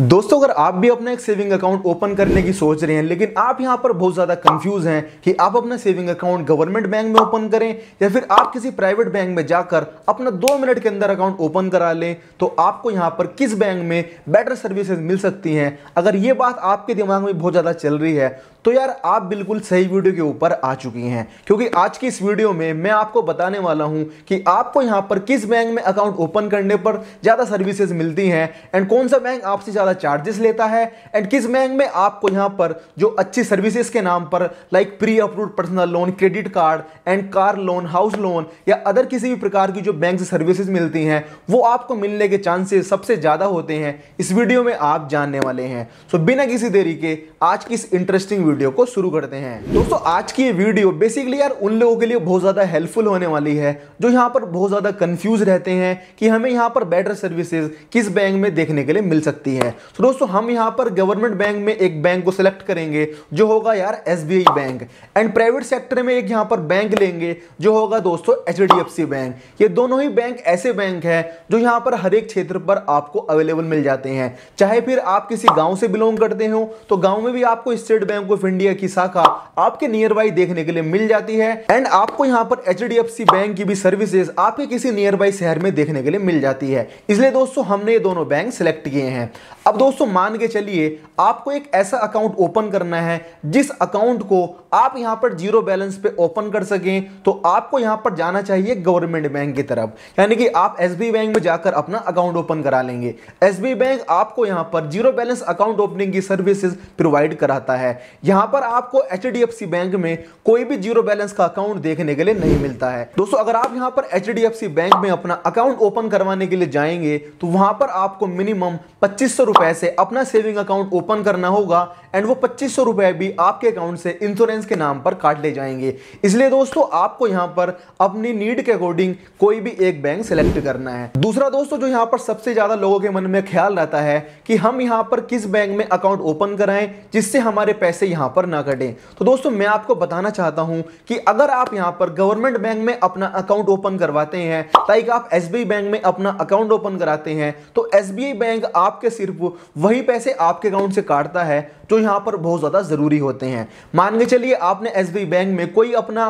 दोस्तों, अगर आप भी अपना एक सेविंग अकाउंट ओपन करने की सोच रहे हैं, लेकिन आप यहाँ पर बहुत ज़्यादा कंफ्यूज हैं कि आप अपना सेविंग अकाउंट गवर्नमेंट बैंक में ओपन करें या फिर आप किसी प्राइवेट बैंक में जाकर अपना दो मिनट के अंदर अकाउंट ओपन करा लें तो आपको यहाँ पर किस बैंक में बेटर सर्विसेज़ मिल सकती हैं? अगर ये बात आपके दिमाग में बहुत ज़्यादा चल रही है तो यार, आप बिल्कुल सही वीडियो के ऊपर आ चुकी हैं, क्योंकि आज की इस वीडियो में मैं आपको बताने वाला हूँ कि आपको यहाँ पर किस बैंक में अकाउंट ओपन करने पर ज़्यादा सर्विसेज़ मिलती हैं एंड कौन सा बैंक आपसे ज़्यादा चार्जेस लेता है एंड किस बैंक में आपको यहाँ पर जो अच्छी सर्विसेज़ के नाम पर like pre approve personal loan credit card and car loan house loan या अदर किसी भी प्रकार की जो बैंक से सर्विसेज़ मिलती हैं, वो आपको मिलने के चांसेस सबसे ज़्यादा होते हैं। इस वीडियो में आप जानने वाले हैं। सो बिना किसी देरी के आज की इस इंटरेस्टिंग वीडियो को शुरू करते हैं। दोस्तों, आज की ये वीडियो बेसिकली यार उन लोगों के लिए बहुत ज़्यादा हेल्पफुल होने वाली है, जो यहाँ पर बहुत ज़्यादा कंफ्यूज रहते हैं कि हमें यहाँ पर बेटर सर्विसेज़ किस बैंक में देखने के लिए मिल सकती है। तो दोस्तों, हम यहाँ पर गवर्नमेंट बैंक में एक बैंक को सिलेक्ट करेंगे, जो होगा यार Yes bank and private sector में एक यहाँ पर बैंक लेंगे, जो होगा दोस्तों एच बैंक ये दोनों ही बैंक ऐसे बैंक है, जो यहाँ पर हर एक क्षेत्र पर आपको अवेलेबल मिल जाते हैं। चाहे फिर आप किसी गाँव से बिलोंग करते हो तो गाँव में भी आपको स्टेट बैंक ऑफ़ इंडिया की शाखा आपके नियर बाई देखने के लिए मिल जाती है। एंड आपको यहाँ पर एचडीएफसी बैंक की भी सर्विसेज़ आपके किसी नियर बाई शहर में देखने के लिए मिल जाती है। इसलिए दोस्तों, हमने ये दोनों बैंक सिलेक्ट किए हैं। अब दोस्तों, मान के चलिए, आपको एक ऐसा अकाउंट ओपन करना है, जिस अकाउंट को आप यहाँ पर ज़ीरो बैलेंस पे ओपन कर सकें तो आपको यहाँ पर जाना चाहिए गवर्नमेंट बैंक की तरफ़। यानी कि आप एस बैंक में जाकर अपना अकाउंट ओपन करा लेंगे। एस बैंक आपको यहाँ पर ज़ीरो बैलेंस अकाउंट ओपनिंग की सर्विसेज़ प्रोवाइड कराता है। यहाँ पर आपको एचडीएफसी बैंक में कोई भी ज़ीरो बैलेंस का अकाउंट देखने के लिए नहीं मिलता है। दोस्तों, अगर आप यहाँ पर एचडीएफसी बैंक में अपना अकाउंट ओपन करवाने के लिए जाएँगे तो वहाँ पर आपको मिनिमम पच्चीस रुपए से अपना सेविंग अकाउंट ओपन करना होगा एंड वो पच्चीस सौ रुपए भी आपके अकाउंट से इंश्योरेंस के नाम पर काट ले जाएँगे। इसलिए दोस्तों, आपको यहाँ पर अपनी नीड के अकॉर्डिंग कोई भी एक बैंक सिलेक्ट करना है। दूसरा दोस्तों, जो यहाँ पर सबसे ज़्यादा लोगों के मन में ख्याल रहता है कि हम यहाँ पर किस बैंक में अकाउंट ओपन कराएँ, जिससे हमारे पैसे यहाँ पर ना कटें। तो दोस्तों, मैं आपको बताना चाहता हूँ कि अगर आप यहाँ पर गवर्नमेंट बैंक में अपना अकाउंट ओपन करवाते हैं लाइक आप SBI बैंक में अपना अकाउंट ओपन कराते हैं तो SBI बैंक आपके सिर्फ़ वही पैसे आपके अकाउंट से काटता है जो यहाँ पर बहुत ज़्यादा ज़रूरी होते हैं। मान के चलिए, आपने एस बैंक में कोई अपना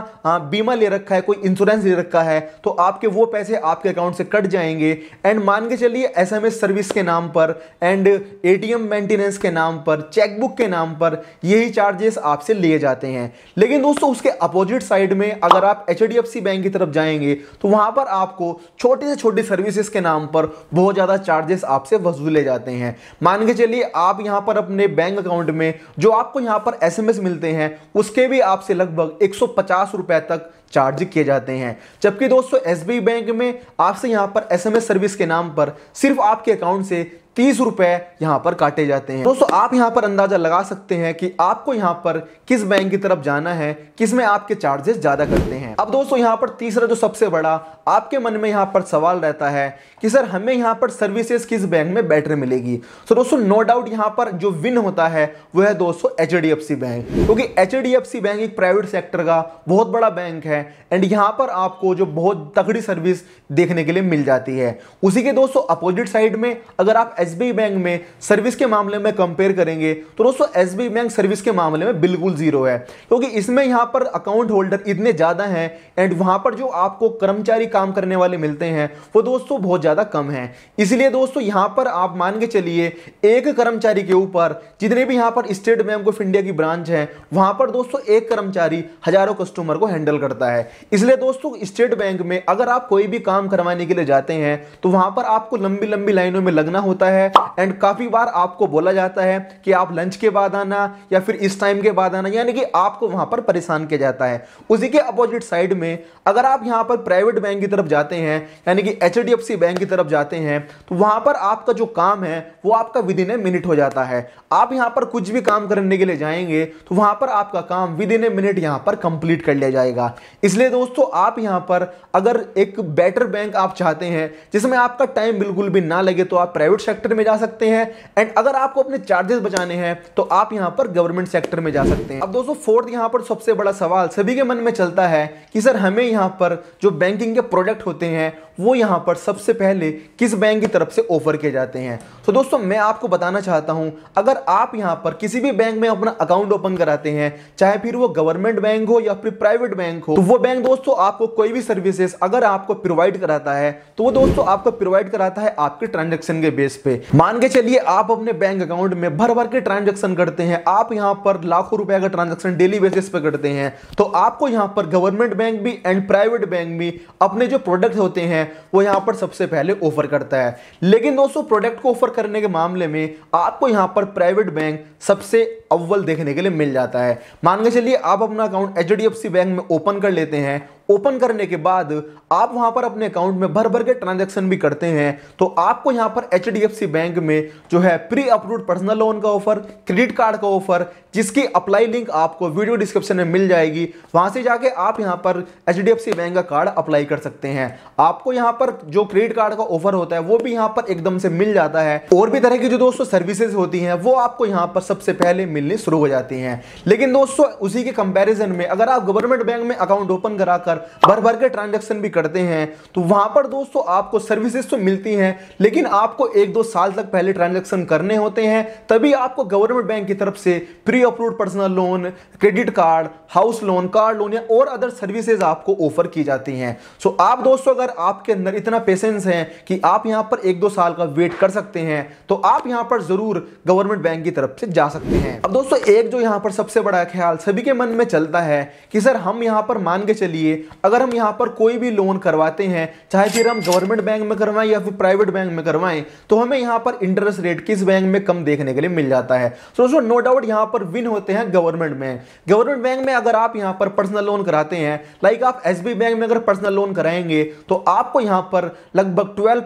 बीमा ले रखा है, कोई इंश्योरेंस ले रखा है तो आपके वो पैसे आपके अकाउंट से कट जाएँगे। एंड मान के चलिए एसएमएस सर्विस के नाम पर एंड एटीएम मेंटेनेंस के नाम पर चेकबुक के नाम पर यही चार्जेस आपसे लिए जाते हैं। लेकिन दोस्तों, उसके अपोजिट साइड में अगर आप एचडीएफसी बैंक की तरफ़ जाएँगे तो वहाँ पर आपको छोटी से छोटी सर्विसेज़ के नाम पर बहुत ज़्यादा चार्जेस आपसे वसूले जाते हैं। मान के चलिए, आप यहाँ पर अपने बैंक अकाउंट अकाउंट में जो आपको यहाँ पर एसएमएस मिलते हैं, उसके भी आपसे लगभग एक सौ पचास रुपए तक चार्ज किए जाते हैं। जबकि दोस्तों एसबीआई बैंक में आपसे यहाँ पर एसएमएस सर्विस के नाम पर सिर्फ़ आपके अकाउंट से तीस रुपए यहाँ पर काटे जाते हैं। दोस्तों, आप यहाँ पर अंदाज़ा लगा सकते हैं कि आपको यहाँ पर किस बैंक की तरफ़ जाना है किसमें आपके चार्जेस ज़्यादा करते हैं। अब दोस्तों, यहाँ पर तीसरा जो सबसे बड़ा आपके मन में यहाँ पर सवाल रहता है कि सर, हमें यहाँ पर सर्विसेज़ किस बैंक में बेटर मिलेगी? तो दोस्तों नो डाउट यहाँ पर जो विन होता है, वो है दोस्तों HDFC बैंक क्योंकि HDFC बैंक एक प्राइवेट सेक्टर का बहुत बड़ा बैंक है एंड यहाँ पर आपको जो बहुत तगड़ी सर्विस देखने के लिए मिल जाती है। उसी के दोस्तों अपोजिट साइड में अगर आप एस बैंक में सर्विस के मामले में कंपेयर करेंगे तो दोस्तों एस बैंक सर्विस के मामले में बिल्कुल ज़ीरो है। क्योंकि इसमें यहाँ पर अकाउंट होल्डर इतने ज़्यादा हैं एंड वहाँ पर जो आपको कर्मचारी काम करने वाले मिलते हैं, वो दोस्तों बहुत ज़्यादा कम है। इसलिए दोस्तों यहाँ पर आप मान के चलिए, एक कर्मचारी के ऊपर जितने भी यहाँ पर स्टेट बैंक ऑफ़ इंडिया की ब्रांच है, वहाँ पर दोस्तों एक कर्मचारी हज़ारों कस्टमर को हैंडल करता है। इसलिए दोस्तों स्टेट बैंक में अगर आप कोई भी काम करवाने के लिए जाते हैं तो वहाँ पर आपको लंबी लंबी लाइनों में लगना होता है। है। एंड काफ़ी बार आपको बोला जाता है कि आप लंच के बाद आना या फिर इस टाइम के बाद आना, यानी कि आपको वहाँ पर परेशान किया जाता है। उसी के अपोजिट साइड में अगर आप यहाँ पर प्राइवेट बैंक की तरफ़ जाते हैं, यानी कि एच बैंक की तरफ़ जाते हैं तो वहाँ पर आपका जो काम है, वो आपका विद इन ए मिनट हो जाता है। आप यहाँ पर कुछ भी काम करने के लिए जाएँगे तो वहाँ पर आपका काम विद इन ए मिनट यहाँ पर कंप्लीट कर लिया जाएगा। इसलिए दोस्तों, आप यहाँ पर अगर एक बेटर बैंक आप चाहते हैं, जिसमें आपका टाइम बिल्कुल भी ना लगे तो आप प्राइवेट सेक्टर सेक्टर में जा सकते हैं। एंड अगर आपको अपने चार्जेस बचाने हैं तो आप यहाँ पर गवर्नमेंट सेक्टर में जा सकते हैं। अब दोस्तों फोर्थ यहाँ पर सबसे बड़ा सवाल सभी के मन में चलता है कि सर, हमें यहाँ पर जो बैंकिंग के प्रोडक्ट होते हैं, वो यहाँ पर सबसे पहले किस बैंक की तरफ़ से ऑफ़र किए जाते हैं? तो दोस्तों, मैं आपको बताना चाहता हूँ, अगर आप यहाँ पर किसी भी बैंक में अपना अकाउंट ओपन कराते हैं, चाहे फिर वो गवर्नमेंट बैंक हो या फिर प्राइवेट बैंक हो तो वो बैंक दोस्तों आपको कोई भी सर्विसेज़ अगर आपको प्रोवाइड कराता है तो वो दोस्तों आपको प्रोवाइड कराता है आपके ट्रांजेक्शन के बेस पे। मान के चलिए आप अपने बैंक अकाउंट में भर भर के ट्रांजेक्शन करते हैं। आप यहाँ पर लाखों रुपए का ट्रांजेक्शन डेली बेसिस पे करते हैं। तो आपको यहाँ पर गवर्नमेंट बैंक भी एंड प्राइवेट बैंक भी अपने जो प्रोडक्ट होते हैं, वो यहाँ पर सबसे पहले ऑफ़र करता है। लेकिन दोस्तों प्रोडक्ट को ऑफ़र करने के मामले में आपको यहाँ पर प्राइवेट बैंक सबसे अव्वल देखने के लिए मिल जाता है। मान के चलिए आप अपना अकाउंट HDFC बैंक में ओपन कर लेते हैं। ओपन करने के बाद आप वहाँ पर अपने अकाउंट में भर भर के ट्रांजैक्शन भी करते हैं तो आपको यहाँ पर एचडीएफसी बैंक में जो है प्री अप्रूव्ड पर्सनल लोन का ऑफ़र क्रेडिट कार्ड का ऑफ़र जिसकी अप्लाई लिंक आपको वीडियो डिस्क्रिप्शन में मिल जाएगी, वहाँ से जाके आप यहाँ पर एचडीएफसी बैंक का कार्ड अप्लाई कर सकते हैं। आपको यहाँ पर जो क्रेडिट कार्ड का ऑफ़र होता है, वो भी यहाँ पर एकदम से मिल जाता है। और भी तरह की जो दोस्तों सर्विसेज़ होती हैं, वो आपको यहाँ पर सबसे पहले मिलनी शुरू हो जाती हैं। लेकिन दोस्तों, उसी के कंपैरिजन में अगर आप गवर्नमेंट बैंक में अकाउंट ओपन कराकर कर भर भर के ट्रांजेक्शन भी करते हैं तो वहाँ पर दोस्तों आपको सर्विसेज़ तो मिलती हैं, लेकिन आपको एक दो साल तक पहले ट्रांजेक्शन करने होते हैं, तभी आपको गवर्नमेंट बैंक की तरफ़ से pre approved personal loan credit card house loan car loan या और अदर सर्विसेज़ आपको ऑफ़र की जाती हैं। सो आप दोस्तों अगर आपके अंदर इतना पेशेंस है कि आप यहाँ पर एक दो साल का वेट कर सकते हैं तो आप यहाँ पर ज़रूर गवर्नमेंट बैंक की तरफ़ से जा सकते हैं। अब दोस्तों एक जो यहाँ पर सबसे बड़ा ख्याल सभी के मन में चलता है कि सर हम यहाँ पर मान के चलिए अगर हम यहाँ पर कोई भी लोन करवाते हैं, चाहे फिर हम गवर्नमेंट बैंक में करवाएँ या फिर प्राइवेट बैंक में करवाएँ तो हमें यहाँ पर इंटरेस्ट रेट किस बैंक में कम देखने के लिए मिल जाता है। तो दोस्तों नो डाउट यहाँ पर विन होते हैं गवर्नमेंट बैंक गवर्नमेंट बैंक में अगर आप यहाँ पर पर्सनल लोन कराते हैं लाइक आप एस बैंक में अगर पर्सनल लोन कराएँगे तो आपको यहाँ पर लगभग ट्वेल्व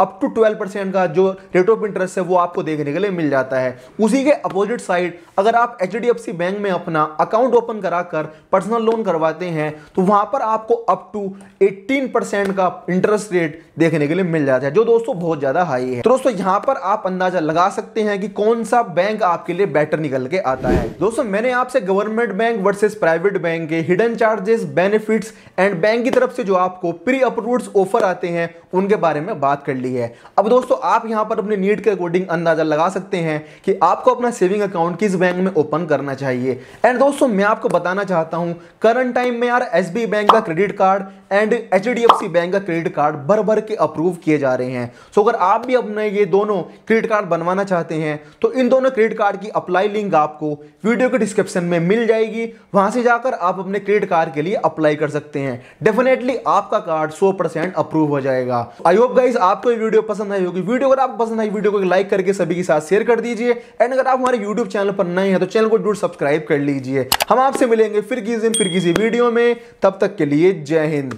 अप टू ट्वेल्व का जो रेट ऑफ़ इंटरेस्ट है, वो आपको देखने के लिए मिल जाता है। उसी के अपोजिट साइड अगर आप एचडीएफसी बैंक में अपना अकाउंट ओपन कराकर पर्सनल लोन करवाते हैं तो वहाँ पर आपको अप टू 18 परसेंट का इंटरेस्ट रेट देखने के लिए मिल जाता है, जो दोस्तों बहुत ज़्यादा हाई है। तो दोस्तों, यहाँ पर आप अंदाज़ा लगा सकते हैं कि कौन सा बैंक आपके लिए बेटर निकल के आता है। दोस्तों, मैंने आपसे government bank versus private bank के hidden charges benefits and bank की तरफ़ से जो आपको प्री अप्रूव्ड ऑफ़र आते हैं, उनके बारे में बात कर ली है। अब दोस्तों, आप यहाँ पर अपने नीड के अकॉर्डिंग अंदाज़ा लगा सकते हैं कि आपको अपना सेविंग अकाउंट किस बैंक में ओपन करना चाहिए। एंड दोस्तों, मैं आपको बताना चाहता हूँ करंट टाइम में यार एस बैंक का credit card and HDFC bank का क्रेडिट कार्ड भर भर के अप्रूव किए जा रहे हैं। सो अगर आप भी अपने ये दोनों क्रेडिट कार्ड बनवाना चाहते हैं तो इन दोनों क्रेडिट कार्ड की अप्लाई लिंक आपको वीडियो के डिस्क्रिप्शन में मिल जाएगी। वहाँ से जाकर आप अपने क्रेडिट कार्ड के लिए अप्लाई कर सकते हैं। डेफिनेटली आपका कार्ड सौ अप्रूव हो जाएगा। आई होप गाइज़ आपको ये वीडियो पसंद आई होगी। वीडियो अगर आपको पसंद आई वीडियो को लाइक करके सभी के साथ शेयर कर दीजिए। एंड अगर आप हमारे यूट्यूब चैनल पर नए हैं तो चैनल को ज़रूर सब्सक्राइब कर लीजिए। हम आपसे मिलेंगे फिर किसी दिन, फिर किसी वीडियो में। तब तक के लिए जय हिंद।